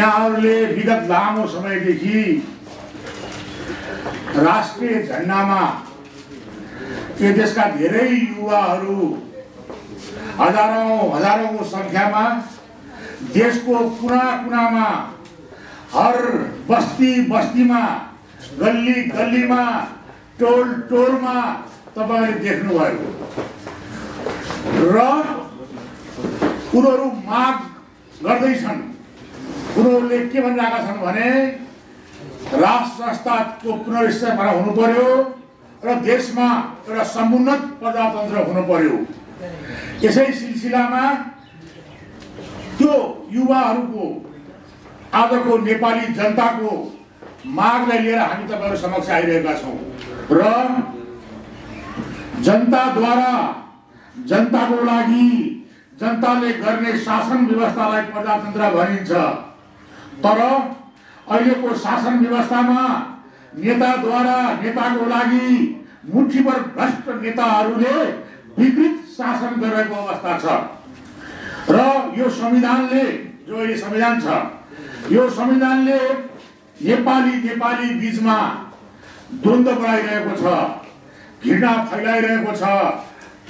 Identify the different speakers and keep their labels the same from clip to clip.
Speaker 1: यहाँहरूले विगत लामो समयदेखि राष्ट्रिय झन्डामा यो देशका धेरै युवाहरू हजारौँ हजारौँको सङ्ख्यामा देशको कुना कुनामा हर बस्ती बस्तीमा गल्ली गल्लीमा टोल टोलमा तपाईँहरूले देख्नुभयो। र उनीहरू माग गर्दैछन्। उनीहरूले के भनिरहेका छन् भने राष्ट्र संस्थाको पुनर्स्थापना हुनु पर्यो र देशमा एउटा समुन्नत प्रजातन्त्र हुनु पर्यो यसै सिलसिलामा त्यो युवाहरूको आजको नेपाली जनताको मागलाई लिएर हामी तपाईँहरू समक्ष आइरहेका छौँ। र जनताद्वारा जनताको लागि जनताले गर्ने शासन व्यवस्थालाई प्रजातन्त्र भनिन्छ। तर अहिलेको शासन व्यवस्थामा नेताद्वारा नेताको लागि मुठीभर भ्रष्ट नेताहरूले विकृत शासन गरिरहेको अवस्था छ। र यो संविधानले जो अहिले संविधान छ यो संविधानले नेपाली नेपाली बिचमा द्वन्द्व बढाइरहेको छ घृणा फैलाइरहेको छ।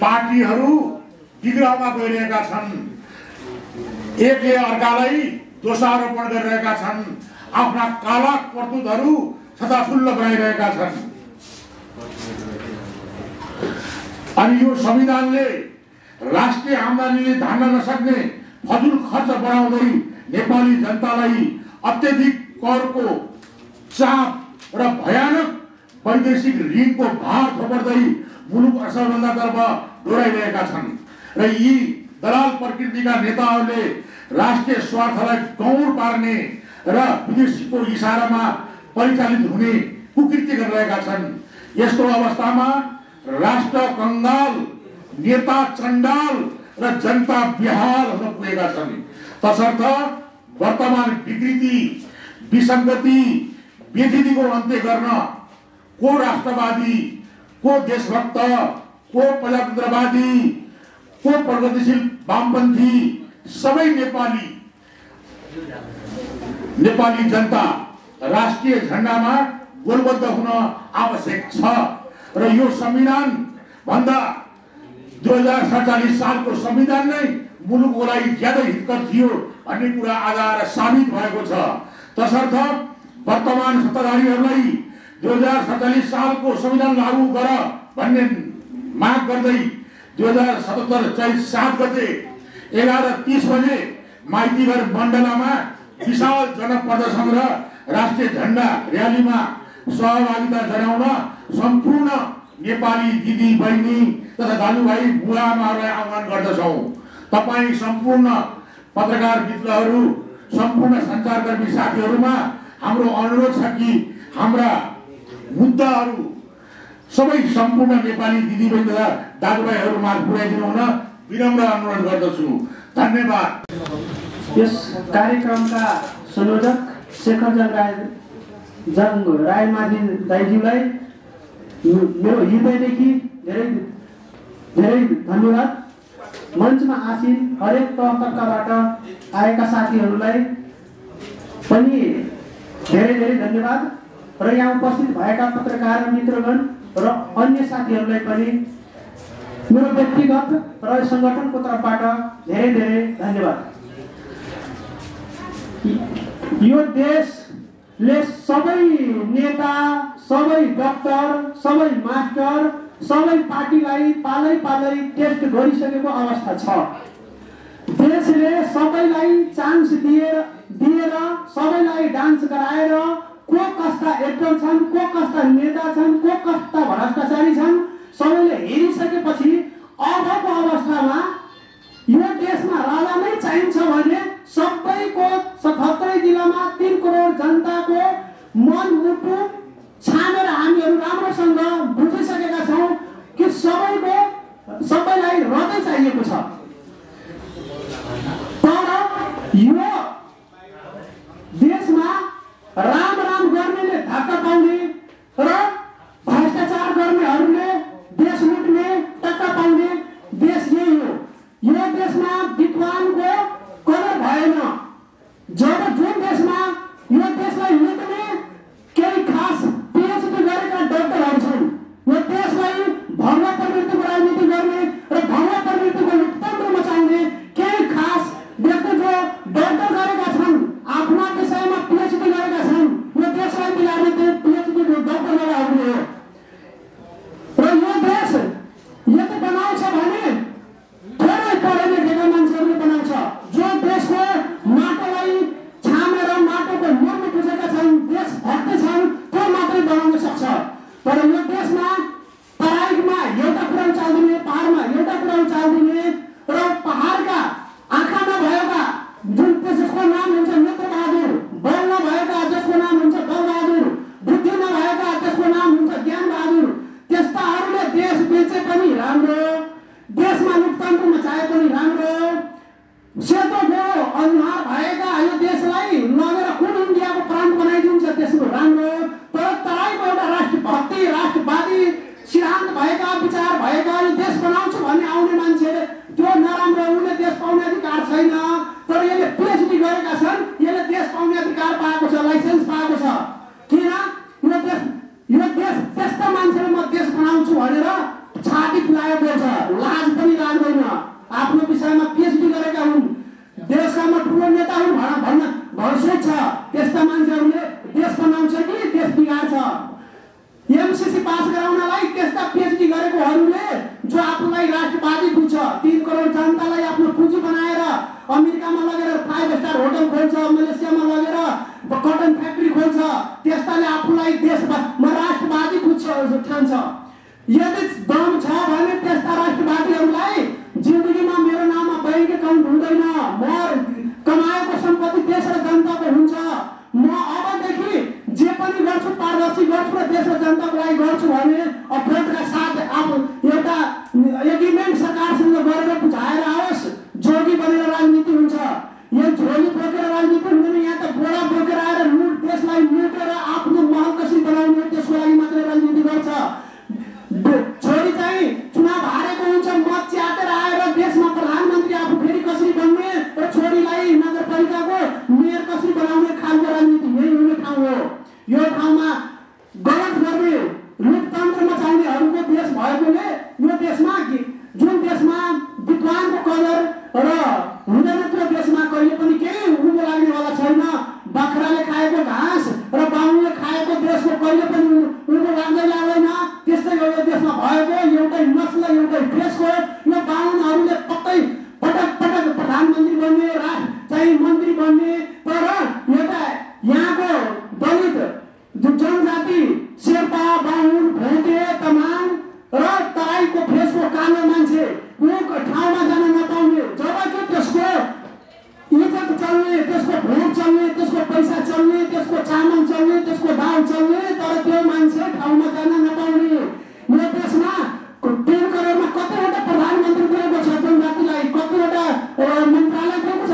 Speaker 1: पार्टीहरू विग्रहमा गइरहेका छन्। एकले अर्कालाई दोषारोपण गरिरहेका छन्। आफ्ना काला कर्तुतहरू छताफुल्ल बनाइरहेका छन्। अनि यो संविधानले राष्ट्रिय आम्दानीले धान्न नसक्ने फजुल खर्च बढाउँदै नेपाली जनतालाई अत्यधिक करको चाप र भयानक वैदेशिक ऋणको भार थोपर्दै मुलुक असफलतातर्फ डोराइरहेका छन्। र यी दलाल प्रकृतिका नेताहरूले राष्ट्रिय स्वार्थलाई गौर पार्ने र विदेशीको इसारामा परिचालित हुने कुकृत्य गरिरहेका छन्। यस्तो अवस्थामा राष्ट्र कङ्गाल नेता चण्डाल र जनता बिहाल हुन पुगेका छन्। तसर्थ वर्तमान विकृति विसङ्गति व्यथितिको अन्त्य गर्न को राष्ट्रवादी को देशभक्त को प्रजातन्त्रवादी को प्रगतिशील वामपन्थी सबै नेपाली नेपाली जनता राष्ट्रिय झन्डामा गोलबद्ध हुन आवश्यक छ। र यो संविधान भन्दा दुई हजार सडचालिस सालको संविधान नै मुलुकको लागि ज्यादै हितकर थियो भन्ने कुरा आज साबित भएको छ। तसर्थ वर्तमान सत्ताधारीहरूलाई दुई हजार सडचालिस सालको संविधान लागू गर भन्ने माग गर्दै दुई हजार सतहत्तर चैत सात गते एघार तिस बजे माइतीघर मण्डलामा विशाल जनप्रदर्शन र राष्ट्रिय झन्डा र्यालीमा सहभागिता जनाउन सम्पूर्ण नेपाली दिदी बहिनी तथा दाजुभाइ बुवाआमाहरूलाई आह्वान गर्दछौँ। तपाईँ सम्पूर्ण पत्रकार मित्रहरू सम्पूर्ण सञ्चारकर्मी साथीहरूमा हाम्रो अनुरोध छ कि हाम्रा मुद्दाहरू सबै सम्पूर्ण नेपाली दिदीबहिनी तथा दाजुभाइहरू माझ पुर्याइदिनु हुन विनम्र अनुरोध गर्दछु। धन्यवाद।
Speaker 2: यस कार्यक्रमका संयोजक शेखरजन राय जङ रायमाझी दाइज्यूलाई मेरो हृदयदेखि धेरै धेरै धन्यवाद। मञ्चमा आसीन हरेक तर्काबाट आएका साथीहरूलाई पनि धेरै धेरै धन्यवाद। र यहाँ उपस्थित भएका पत्रकार मित्रगण र अन्य साथीहरूलाई पनि मेरो व्यक्तिगत र सङ्गठनको तर्फबाट धेरै धेरै धन्यवाद। यो देशले सबै नेता सबै डक्टर सबै मास्टर सबै पार्टीलाई पालै पालै टेस्ट गरिसकेको अवस्था छ। देशले सबैलाई चान्स दिएर दिएर सबैलाई डान्स गराएर को कस्ता एक्टर छन् को कस्ता नेता छन् को कस्ता भ्रष्टाचारी छन् सबैले हेरिसकेपछि अबको अवस्थामा यो देशमा राजा नै चाहिन्छ भने सबैको सतहत्तरै जिल्लामा तिन करोड जनताको मन मुटु छानेर हामीहरू राम्रोसँग बुझिसकेका छौँ कि सबैको सबैलाई हृदय चाहिएको छ। तर यो देशमा राम पाउने र भ्रष्टाचार गर्नेहरूले देश लुट्ने टक्का पाउने देश यही हो। यो देशमा विद्वानको अमेरिकामा लगेर फाइभ स्टार होटल खोल्छ मलेसियामा लगेर कटन फ्याक्ट्री खोल्छ। त्यस्ताले आफूलाई देशमा म राष्ट्रवादी बुझ्छ ठान्छ। यदि दम छ भने त्यस्ता राष्ट्रवादीहरूलाई जिन्दगीमा मेरो नाममा बैङ्क एकाउन्ट हुँदैन। म कमाएको सम्पत्ति देश र जनताको हुन्छ। म अबदेखि जे पनि गर्छु पारदर्शी गर्छु र देश र जनताको लागि गर्छु भने अफ्रेन्डका साथ अब एउटा एग्रिमेन्ट सरकारसँग गरेर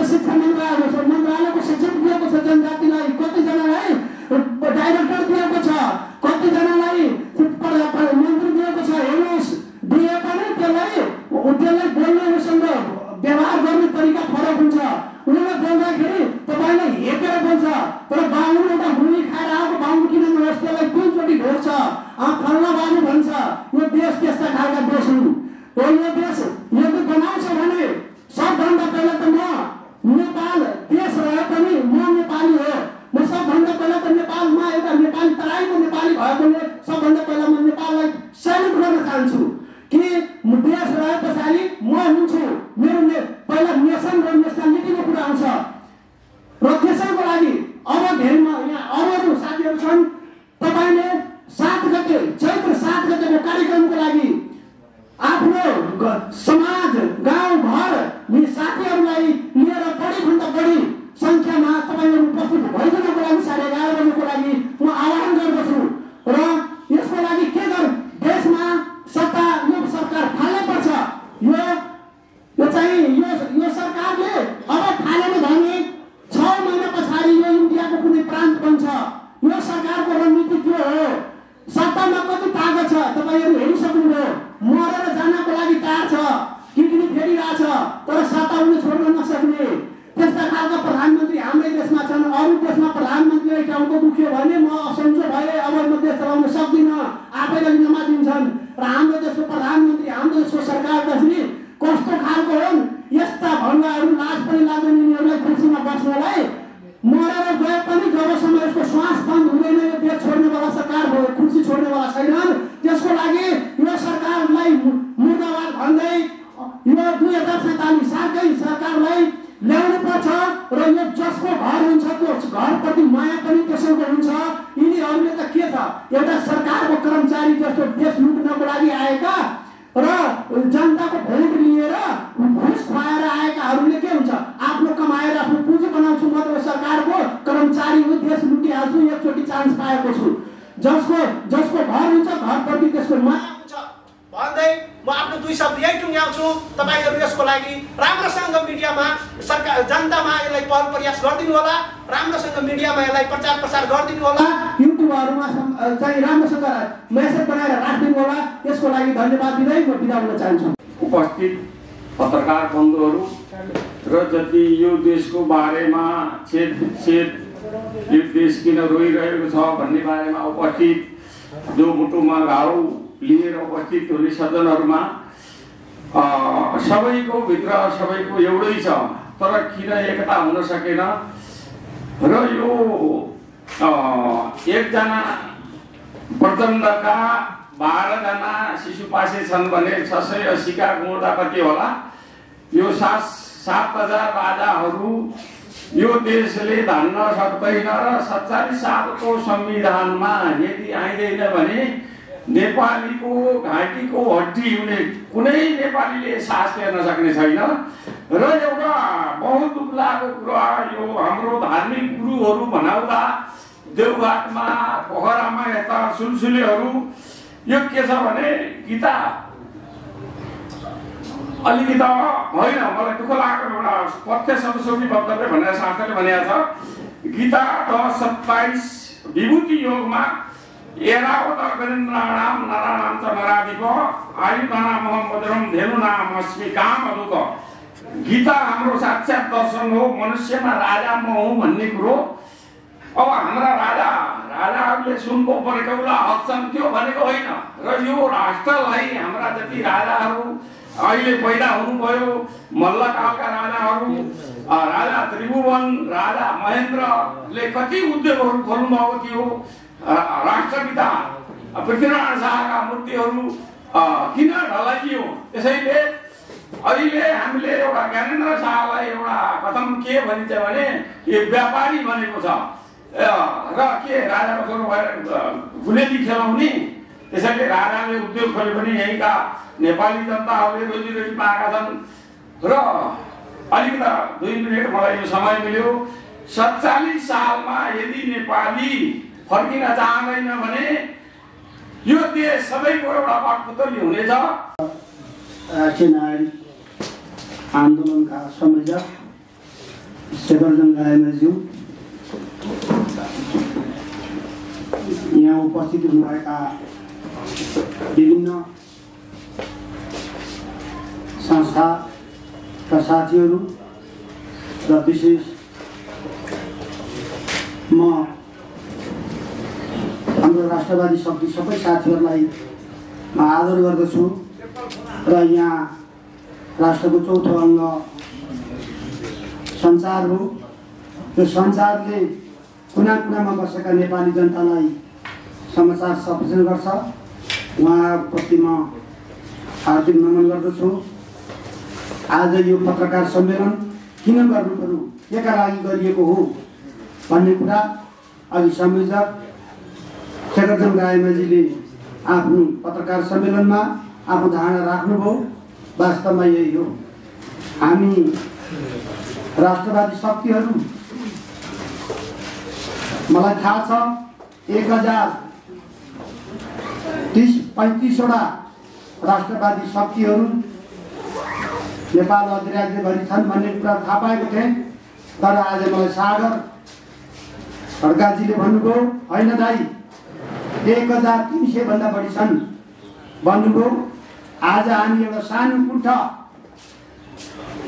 Speaker 2: Başı tanımlar समाज गाउँघर यी साथीहरूलाई Venezuela राम्रोसँग मेसेज बनाएर राखिदिनु होला यसको लागि धन्यवाद दिँदै म बिदा हुन चाहन्छु।
Speaker 3: उपस्थित पत्रकार बन्धुहरू र जति यो देशको बारेमा छेद छेद यो देश किन रोइरहेको छ भन्ने बारेमा उपस्थित जो मुटुमा घाउ लिएर उपस्थित हुने सज्जनहरूमा अ, सबैको भित्र सबैको एउटै छ तर किन एकता हुन सकेन? र यो एकजना प्रचण्डका बाह्रजना शिशुपासे छन् भने छ सय अस्सीका गुणदा कति होला? यो सात सात हजार राजाहरू यो देशले धान्न सक्दैन र सत्तालिस सालको संविधानमा यदि आइँदैन भने नेपालीको घाँटीको हड्डी हुने कुनै नेपालीले सास फेर्न सक्ने छैन। र एउटा बहुत दुःख लागेको कुरा यो हाम्रो धार्मिक गुरुहरू भनाउँदा देवघाटमा पोखरामा यता सुलसुलेहरू यो के छ भने गीता। अलिकति होइन मलाई दुःख लागेको एउटा पथ्य सरस्वती वक्तव्य भनेर शास्त्रले भनेको छ गीता दस सत्ताइस विभूति योगमा एरावत अगरेन्द्राणाम नराणाम च नराधिप आयुधानाम वज्रम धेनुनाम अस्मि काम अदुक गीता हाम्रो साक्षात दर्शन हो मनुष्यमा राजा म हुँ भन्ने कुरो अब हाम्रा राजा राजाहरूले सुनको पर्कौला हक्छन् त्यो भनेको होइन। र यो राष्ट्रलाई हाम्रा जति राजाहरू अहिले पैदा हुनुभयो मल्लकालका राजाहरू राजा त्रिभुवन राजा महेन्द्रले कति उद्योगहरू खोल्नुभएको थियो राष्ट्रपिता पृथ्वीनारायण शाहका मूर्तिहरू किन ढलाइयो? त्यसैले अहिले हामीले एउटा ज्ञानेन्द्र शाहलाई एउटा कथम के भनिन्छ भने यो व्यापारी भनेको छ। र के राजाको छोरो भएर अ, गुलेली खेलाउने त्यसैले राजाले उद्योग खोले पनि यहीँका नेपाली जनताहरूले रोजीरोटी पाएका छन् र अलिकति दुई मिनट मलाई यो समय मिल्यो सत्तालिस सालमा यदि नेपाली फर्किन चाहँदैन भने यो देश सबैको एउटा कठपुतली हुनेछ
Speaker 4: राष्ट्रिय आन्दोलनका संयोजक शेखरजन यहाँ उपस्थित हुनुभएका विभिन्न संस्थाका साथीहरू र विशेष म हाम्रो राष्ट्रवादी शक्ति सबै साथीहरूलाई म आदर गर्दछु र यहाँ राष्ट्रको चौथो अङ्ग सञ्चार हो। यो सञ्चारले कुना कुनामा बसेका नेपाली जनतालाई समाचार सप्रेषण गर्छ। उहाँप्रति म हार्दिक नमन गर्दछु। आज यो पत्रकार सम्मेलन किन गर्नु पर्यो केका लागि गरिएको हो भन्ने कुरा अघि संयोजक शेखरचन्द्र रायमाझीले आफ्नो पत्रकार सम्मेलनमा आफ्नो धारणा राख्नुभयो। वास्तवमा यही हो। हामी राष्ट्रवादी शक्तिहरू मलाई थाहा छ एक हजार तिस पैँतिसवटा राष्ट्रवादी शक्तिहरू नेपाल अधिराज्यभरि छन् भन्ने कुरा थाहा पाएको थिएँ। तर आज मलाई सागर खड्काजीले भन्नुभयो होइन दाई एक हजार तिन सयभन्दा बढी छन्। भन्नुभयो आज हामी एउटा सानो कुठमा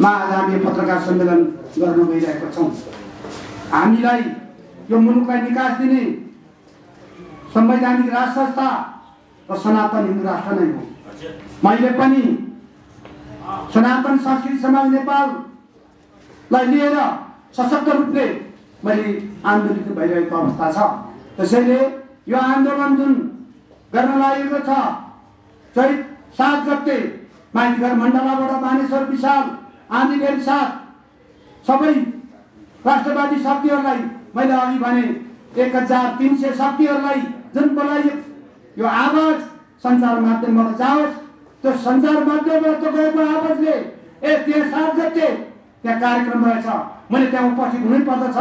Speaker 4: आज हामी पत्रकार सम्मेलन गर्न गइरहेका छौँ। हामीलाई यो मुलुकलाई निकास दिने संवैधानिक राष्ट्र संस्था र सनातन हिन्दू राष्ट्र नै हो। मैले पनि सनातन संस्कृति समाज नेपाललाई लिएर सशक्त रूपले मैले आन्दोलित भइरहेको अवस्था छ। त्यसैले यो आन्दोलन जुन गर्न लागेको छ चैत सात गते माइतीघर मण्डलाबाट मानिसहरू विशाल आँधीबेरी साथ सबै राष्ट्रवादी शक्तिहरूलाई मैले अघि भने एक हजार तिन सय शक्तिहरूलाई जुन बोलाइयो यो आवाज सञ्चार माध्यमबाट जाओस्। त्यो सञ्चार माध्यमबाट गएको आवाजले ए त्यहाँ सात गते त्यहाँ कार्यक्रम रहेछ। मैले त्यहाँ उपस्थित हुनै पर्दछ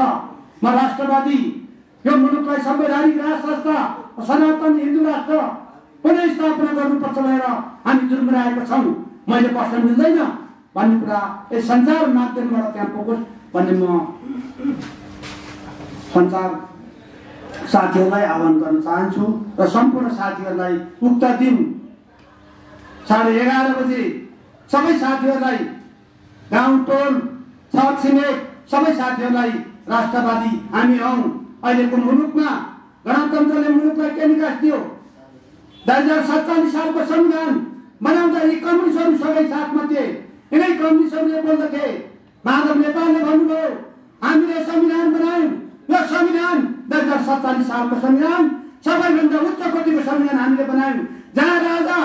Speaker 4: म राष्ट्रवादी यो मुलुकलाई संवैधानिक राष्ट्र संस्था सनातन हिन्दू राष्ट्र पुनः स्थापना गर्नुपर्छ भनेर हामी जुर्मिरहेका छौँ। मैले बस्न मिल्दैन भन्ने कुरा यस सञ्चार माध्यमबाट त्यहाँ पुगोस्। भन्ने म सञ्चार साथीहरूलाई आह्वान गर्न चाहन्छु र सम्पूर्ण साथीहरूलाई उक्त दिन साढे एघार बजे सबै साथीहरूलाई गाउँ टोल छर छिमेक सबै साथीहरूलाई राष्ट्रवादी हामी हौँ। अहिलेको मुलुकमा गणतन्त्रले मुलुकलाई के निकास दियो? दुई हजार सत्तालिस सालको संविधान बनाउँदा यी कम्युनिस्टहरू सबै साथमा थिए। यिनै कम्युनिस्टहरूले बोल्दथे माधव नेपालले भन्नुभयो हामीले संविधान बनायौँ। यो संविधान दुई हजार सत्तालिस सालको संविधान सबैभन्दा उच्च कोटिको संविधान हामीले बनायौँ। जहाँ राजा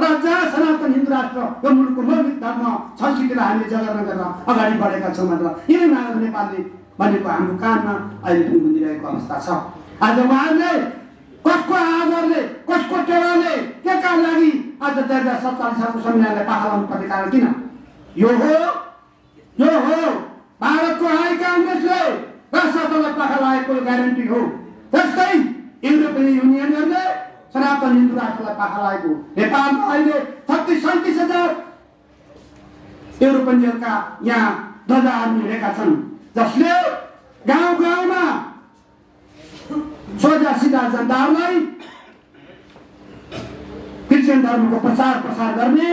Speaker 4: र जहाँ सनातन हिन्दू राष्ट्र यो मुलुकको मौलिक धर्म संस्कृतिलाई हामीले जगर्ना गरेर अगाडि बढेका छौँ भनेर यिनै माधव नेपालले भनेको हाम्रो कानमा अहिले पनि गुन्जिरहेको अवस्था छ। आज उहाँहरूले कसको आधारले कसको टेवाले के का लागि आज दुई हजार सत्तालिस सालको संविधानलाई पाखा लाउनु पर्ने कारण किन? यो हो यो हो। भारतको हाई काङ्ग्रेसले राष्ट्रलाई पाखा लागेको ग्यारेन्टी हो। त्यस्तै युरोपियन युनियनहरूले सनातन हिन्दू राष्ट्रलाई पाखा लागेको नेपालमा अहिले छत्तिस सैतिस हजार युरोपियनहरूका यहाँ ध्वजाहरू हिँडेका छन्। जसले गाउँ गाउँमा सोझा सिधा जनताहरूलाई क्रिस्चियन धर्मको प्रचार प्रसार गर्ने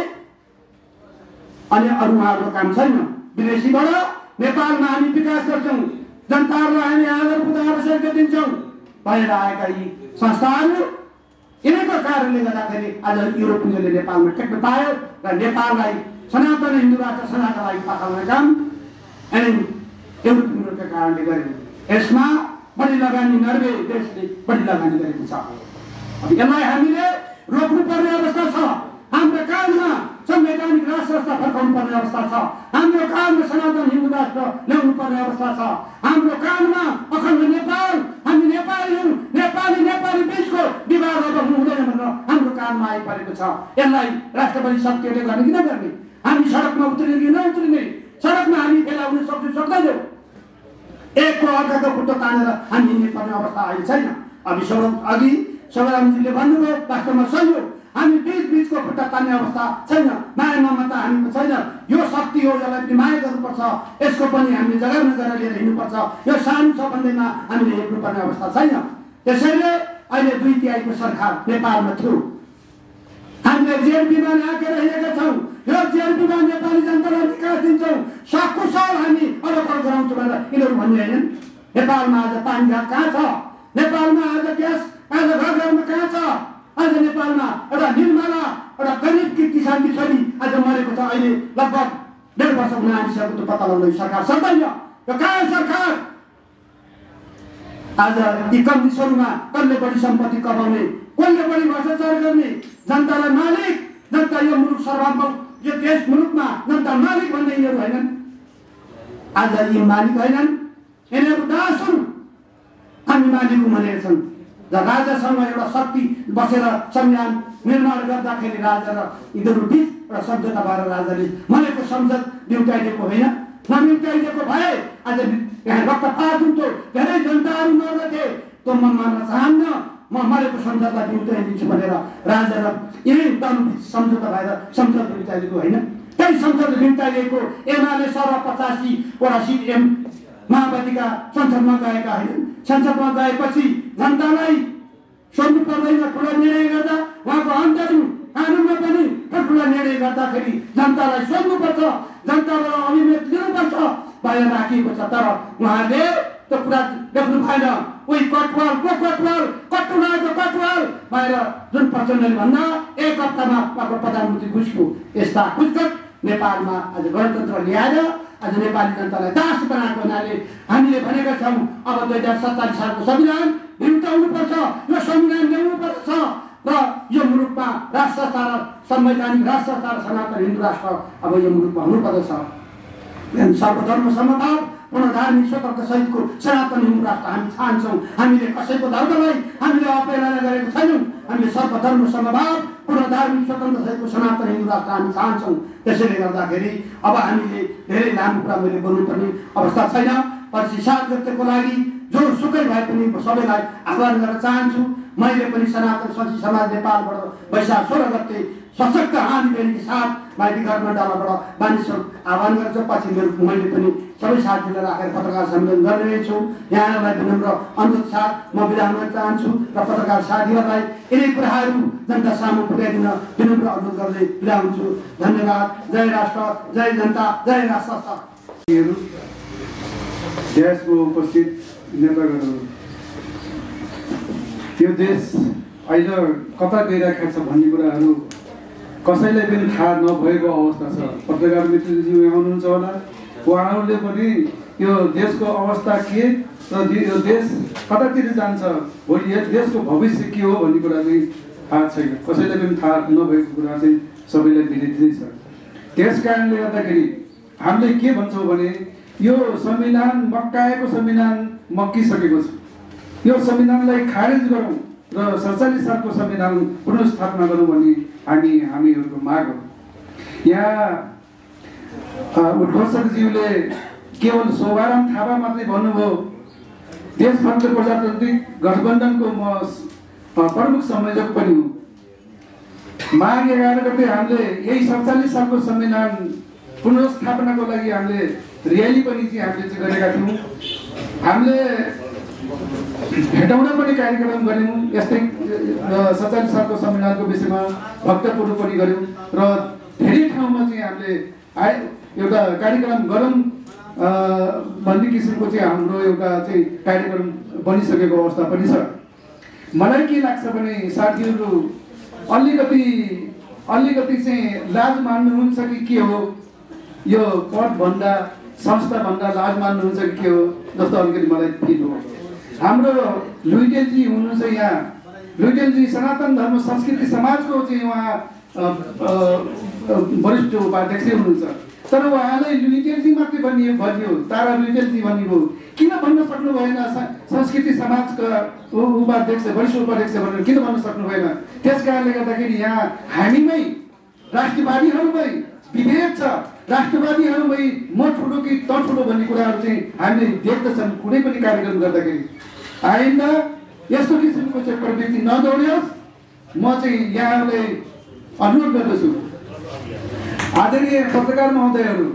Speaker 4: अनि अरू उहाँहरूको काम छैन। विदेशीबाट नेपालमा हामी विकास गर्छौँ जनताहरूलाई हामी आधारभूत आवश्यकता दिन्छौँ भएर आएका यी संस्थाहरू यिनीहरूको कारणले गर्दाखेरि आज युरोपियनले नेपालमा टेक्न पायो र नेपाललाई सनातन हिन्दू राष्ट्र सनातन लागि पठाउने काम अनि युरोपियनहरूको कारणले गरे यसमा बढी लगानी नर्वे देशले बढी लगानी गरेको छ यसलाई हामीले रोक्नुपर्ने अवस्था छ हाम्रो कालमा संवैधानिक राष्ट्र संस्था फर्काउनु पर्ने अवस्था छ हाम्रो कालमा सनातन हिन्दू राष्ट्र ल्याउनु पर्ने अवस्था छ हाम्रो कालमा अखण्ड नेपाल हामी नेपाली हौँ नेपाली नेपाली बिचको विवाद अब हुँदैन भनेर हाम्रो कालमा आइपरेको छ यसलाई राष्ट्रपति शक्तिहरूले गर्ने किन गर्ने हामी सडकमा उत्रिने कि नउत्रिने सडकमा हामी फेला हुन सक्छौँ सक्दैनौँ एकको अर्काको खुट्टो तानेर हामी हिँड्ने पर्ने अवस्था अहिले छैन अघि सौ अघि सौरामजीले भन्नुभयो वास्तवमा सही हो। हामी बिच बिचको खुट्टा तान्ने अवस्था छैन। माया ममता हामीमा छैन। यो शक्ति हो यसलाई पनि माया गर्नुपर्छ। यसको पनि हामीले जगाउन गरेर लिएर हिँड्नुपर्छ। यो सानो छ भन्दैमा हामीले हेर्नुपर्ने अवस्था छैन। त्यसैले अहिले दुई तिहाईको सरकार नेपालमा थियो हामीले जेएनपीमा राखेर हिँडेका छौँ। यो जेएनपीमा नेपाली जनतालाई विकास दिन्छौँ। सकुशल हामी अडकल गराउँछौँ भनेर यिनीहरू भन्ने होइनन् नेपालमा आज पानी कहाँ छ? नेपालमा आज ग्यास आज घर घरमा कहाँ छ? आज नेपालमा एउटा निर्मला एउटा गरिब किसानकी छोरी आज मरेको छ अहिले लगभग डेढ वर्ष हुन आँटिसकेको त्यो पत्ता लगाउन यो सरकार सक्दैन यो कहाँ सरकार। आज यी कम्युनिस्टहरूमा कसले बढी सम्पत्ति कमाउने कसले बढी भ्रष्टाचार गर्ने जनतालाई मालिक जनता यो मुलुक सर्वात्मक यो देश मुलुकमा जनता मालिक भन्ने यिनीहरू होइनन्। आज यी मालिक होइनन्। यिनीहरू दास हुन्। हामी मालिक भनेका छन्। र राजासँग एउटा शक्ति बसेर संविधान निर्माण गर्दाखेरि राजा र यिनीहरू बिच एउटा सम्झौता भएर राजाले मरेको संसद निम्त्याइदिएको होइन। ननिम्त्याइदिएको भए आज यहाँ रक्तपात हुन्थ्यो धेरै जनताहरू मर्दथे। त्यो म मान्न चाहन्न म मरेको संसदलाई निम्त्याइदिन्छु भनेर राजा र यही सम्झौता भएर संसद निम्त्याइदिएको होइन। त्यही संसद निम्त्याइदिएको एमाले सर पचासीवटा सिट एम माओवादीका संसदमा गएका होइन। संसदमा गएपछि जनतालाई सोध्नु पर्दैन ठुलो निर्णय गर्दा उहाँको अन्तरिम कानुनमा पनि ठुलो निर्णय गर्दाखेरि जनतालाई सोध्नुपर्छ जनताबाट अभिमत लिनुपर्छ भनेर राखिएको छ। तर उहाँले त्यो कुरा देख्नु भएन। उही कटवाल को कटवाल कटुवालको कटवाल भएर जुन प्रचण्डले भन्दा एक हप्तामा उहाँको प्रधानमन्त्री घुसको यस्ता घुसघट नेपालमा आज गणतन्त्र ल्याएर आज नेपाली जनतालाई दास बनाएको हुनाले हामीले भनेका छौँ अब दुई हजार सत्तालिस सालको संविधान निम्ताउनुपर्छ यो संविधान ल्याउनुपर्छ र यो मुलुकमा राष्ट्र संवैधानिक राष्ट्र सनातन हिन्दू राष्ट्र अब यो मुलुकमा हुनुपर्दछ। सर्वधर्म समभाव पूर्ण धार्मिक स्वतन्त्र सहितको सनातन हिन्दू राष्ट्र हामी चाहन्छौँ हामीले कसैको धर्मलाई हामीले अवहेलना गरेको छैनौँ हामीले सर्वधर्म समभाव पूर्ण धार्मिक स्वतन्त्र सहितको सनातन हिन्दू राष्ट्र हामी चाहन्छौँ त्यसैले गर्दाखेरि अब हामीले धेरै लामो कुरा मैले बोल्नुपर्ने अवस्था छैन पछि सात गतेको लागि जो सुकै भए पनि सबैलाई आह्वान गर्न चाहन्छु मैले पनि सनातन सची समाज नेपालबाट वैशाख सोह्र गते सशक्त हानी साथ माइती घरमा डालाबाट मानिसहरू आह्वान गर्छ। पछि मेरो मैले पनि सबै साथीलाई राखेर पत्रकार सम्मेलन गरिरहेछु। यहाँहरूलाई विनम्र अनुरोध साथ म विदा हुन चाहन्छु र पत्रकार साथीहरूलाई यिनै कुराहरू जनता सामु पुर्याइदिन विनम्र अनुरोध गर्दै विदा हुन्छु। धन्यवाद। जय राष्ट्र जय जनता जय राष्ट्र।
Speaker 5: देशको उपस्थित त्यो देश अहिले कता गइरहेको छ भन्ने कुराहरू कसैलाई पनि थाहा नभएको अवस्था छ। पत्रकार मित्रज्यू यहाँ हुनुहुन्छ होला। उहाँहरूले पनि यो देशको अवस्था के र यो देश कतातिर जान्छ भोलि यस देशको भविष्य के हो भन्ने कुरा चाहिँ थाहा छैन। कसैलाई पनि थाहा नभएको कुरा चाहिँ सबैलाई धेरै छ। त्यस कारणले गर्दाखेरि हामीले के भन्छौँ भने यो संविधान मक्काएको संविधान मक्किसकेको छ। यो संविधानलाई खारेज गरौँ र सडचालिस सालको संविधान पुनर्स्थापना गरौँ भन्ने हामी हामीहरूको माग हो। यहाँ उद्घोषकज्यूले केवल शोभाराम थापा मात्रै भन्नुभयो। देशभक्त प्रजातान्त्रिक गठबन्धनको म प्रमुख संयोजक पनि हुँ। माघ एघार गते हामीले यही सडचालिस सालको संविधान पुनर्स्थापनाको लागि हामीले र्याली पनि चाहिँ हामीले चाहिँ गरेका थियौँ। हामीले भेटाउन पनि कार्यक्रम गऱ्यौँ। यस्तै सत्ताइस सालको संविधानको विषयमा भक्तपुर पनि गऱ्यौँ र धेरै ठाउँमा चाहिँ हामीले आए एउटा कार्यक्रम गरौँ भन्ने किसिमको चाहिँ हाम्रो एउटा चाहिँ कार्यक्रम बनिसकेको अवस्था पनि छ। मलाई के लाग्छ भने साथीहरू अलिकति अलिकति चाहिँ लाज मान्नुहुन्छ कि के हो? यो पदभन्दा संस्थाभन्दा लाज मान्नुहुन्छ कि के हो? जस्तो अलिकति मलाई फिल हो। हाम्रो लुइटेलजी हुनुहुन्छ यहाँ। लुइटेलजी सनातन धर्म संस्कृति समाजको चाहिँ उहाँ वरिष्ठ उपाध्यक्ष हुनुहुन्छ। तर उहाँलाई लुइटेलजी मात्रै भनियो भनियो तारा लुइटेलजी भनियो। किन भन्न सक्नु भएन संस्कृति समाजका उपाध्यक्ष वरिष्ठ उपाध्यक्ष भनेर किन भन्न सक्नु भएन? त्यस कारणले गर्दाखेरि यहाँ हामीमै राष्ट्रवादीहरूमै विभेद छ। राष्ट्रवादीहरूमै म ठुलो कि त ठुलो भन्ने कुराहरू चाहिँ हामीले देख्दछन्। कुनै पनि कार्यक्रम गर्दाखेरि। आइन्दा यस्तो किसिमको चाहिँ प्रवृत्ति नदौडियोस्। म चाहिँ यहाँहरूलाई अनुरोध गर्दछु। आदरणीय पत्रकार महोदयहरू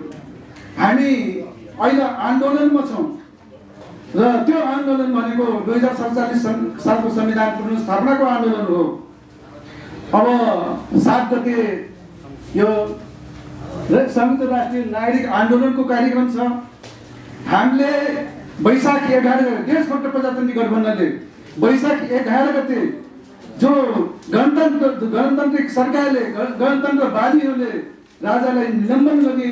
Speaker 5: हामी अहिले आन्दोलनमा छौँ र त्यो आन्दोलन भनेको दुई हजार सडचालिस सालको संविधान पुनर्स्थापनाको आन्दोलन हो। अब सात गते यो संयुक्त राष्ट्रिय नागरिक आन्दोलनको कार्यक्रम छ। हामीले वैशाख एघार देशभक्त प्रजातान्त्रिक गठबन्धनले वैशाख एघार गते जो गणतन्त्र गणतान्त्रिक सरकारले गणतन्त्रवादीहरूले राजालाई निलम्बन गर्ने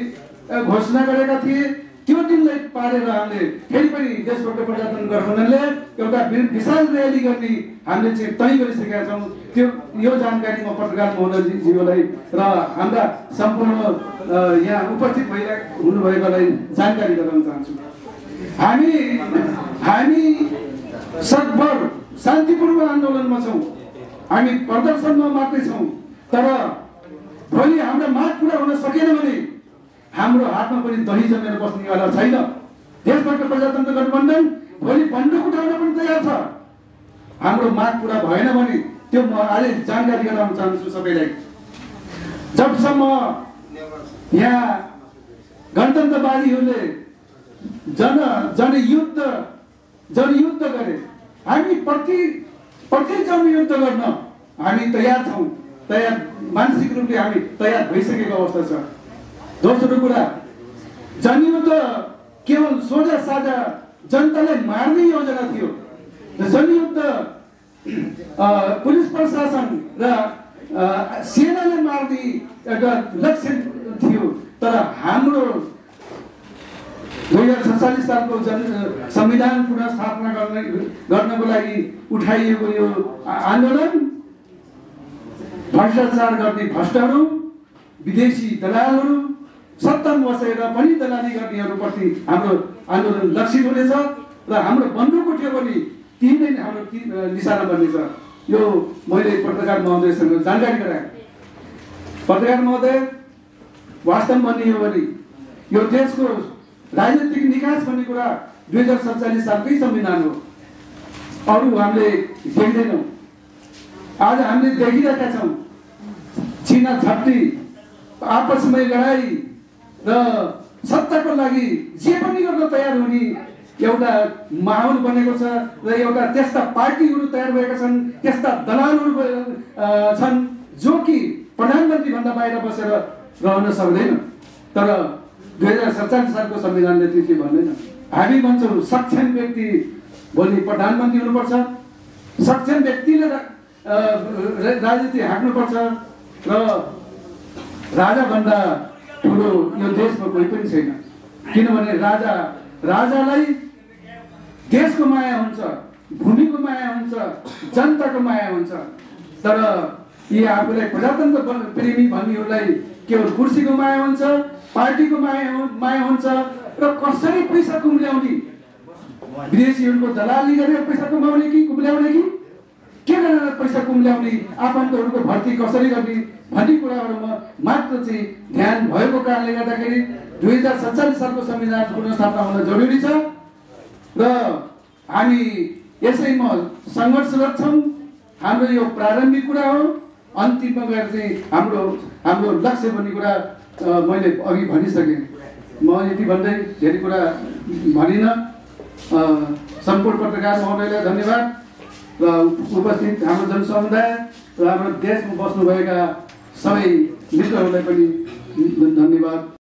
Speaker 5: घोषणा गरेका थिए त्यो दिनलाई पारेर हामीले फेरि पनि देशभक्त प्रजातन्त्र गठबन्धनले एउटा विशाल र्याली गर्ने हामीले चाहिँ तय गरिसकेका छौँ। त्यो यो जानकारी म पत्रकार महोदयज्यूलाई र हाम्रा सम्पूर्ण यहाँ उपस्थित भइरहेको हुनुभएकोलाई जानकारी गराउन चाहन्छु। हामी हामी सकभर शान्तिपूर्ण आन्दोलनमा छौँ। हामी प्रदर्शनमा मात्रै छौँ। तर भोलि हाम्रो माग पुरा हुन सकेन भने हाम्रो हातमा पनि दही जमेर बस्नेवाला छैन। देशबाट प्रजातन्त्र गठबन्धन भोलि बन्दुक उठाउन पनि तयार छ। हाम्रो माग पुरा भएन भने त्यो म अझै जानकारी गराउन चाहन्छु सबैलाई। जबसम्म यहाँ गणतन्त्रवादीहरूले जन जनयुद्ध जनयुद्ध गरे। हामी प्रति प्रति जनयुद्ध गर्न हामी तयार छौँ। तयार मानसिक रूपले हामी तयार भइसकेको अवस्था छ। दोस्रो कुरा जनयुद्ध केवल सोझा साझा जनतालाई मार्ने योजना थियो। जनयुद्ध पुलिस प्रशासन र सेनाले मार्ने एउटा लक्ष्य थियो। तर हाम्रो दुई हजार सत्तालिस सालको जन संविधान पुनः स्थापना गर्ने गर्नको लागि उठाइएको यो आन्दोलन भ्रष्टाचार गर्ने भ्रष्टहरू विदेशी दलालहरू सत्तामा बसेर पनि दलाली गर्नेहरूप्रति हाम्रो आन्दोलन लक्षित हुनेछ र हाम्रो बन्धुको टेबली तिनले नै हाम्रो ती- निशाना बन्नेछ यो मैले पत्रकार महोदयसँग जानकारी गराएँ। पत्रकार महोदय वास्तवमा भन्ने हो भने यो देशको राजनीतिक निकास भन्ने कुरा दुई हजार सत्तालिस सालकै संविधान हो। अरू हामीले देख्दैनौँ। आज हामीले देखिरहेका छौँ। चिना झप्टी आपसमै लडाइँ र सत्ताको लागि जे पनि गर्न तयार हुने एउटा माहौल बनेको छ र एउटा त्यस्ता पार्टीहरू तयार भएका छन् त्यस्ता दलालहरू छन् जो कि प्रधानमन्त्रीभन्दा बाहिर बसेर रहन सक्दैन तर दुई हजार सत्तालिस सालको संविधानले त्यो के भन्दैन? हामी भन्छौँ सक्षम व्यक्ति भोलि प्रधानमन्त्री हुनुपर्छ। सक्षम व्यक्तिले राजनीति हाँक्नुपर्छ र राजाभन्दा ठुलो यो देशमा कोही पनि छैन। किनभने राजा राजालाई देशको माया हुन्छ भूमिको माया हुन्छ जनताको माया हुन्छ। तर यी आफूलाई प्रजातन्त्र प्रेमी भन्नेहरूलाई केवल कुर्सीको माया हुन्छ पार्टीको माया माया हुन्छ र कसरी पैसा कुम्ल्याउने? विदेशीहरूको दलाली गरेर पैसा कमाउने कि कुम्ल्याउने कि? के गरेर पैसा कुम्ल्याउने? आफन्तहरूको भर्ती कसरी गर्ने? भन्ने कुराहरूमा मात्र चाहिँ ध्यान भएको कारणले गर्दाखेरि दुई हजार सत्तालिस सालको संविधान पुनर्स्थापना हुन जरुरी छ र हामी यसैमा सङ्घर्षरत छौँ। हाम्रो यो प्रारम्भिक कुरा हो। अन्तिममा गएर चाहिँ हाम्रो हाम्रो लक्ष्य भन्ने कुरा मैले अघि भनिसकेँ। म यति भन्दै धेरै कुरा भनिनँ। सम्पूर्ण पत्रकार महोदयलाई धन्यवाद। र उपस्थित हाम्रो जनसमुदाय र हाम्रो देशमा बस्नुभएका सबै मित्रहरूलाई पनि धन्यवाद।